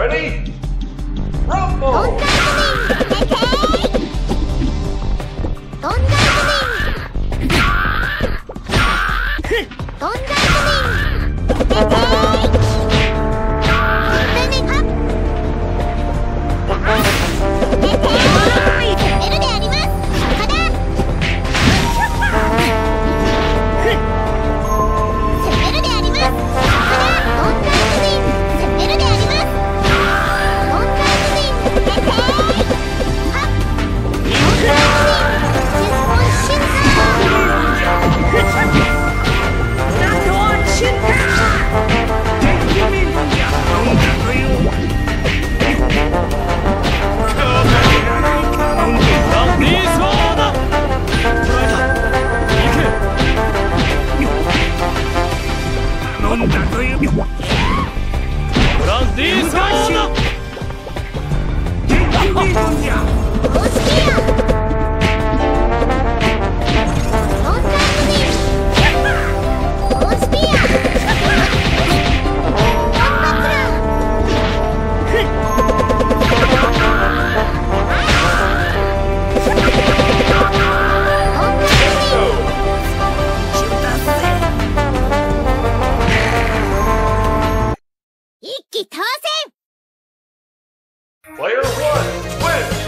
Ready? Rumble! 你干什么？你你！一気当選 Player one wins!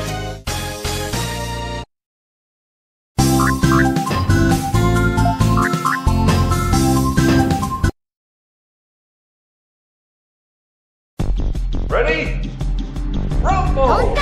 Ready? Rumble!